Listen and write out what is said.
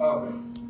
Okay.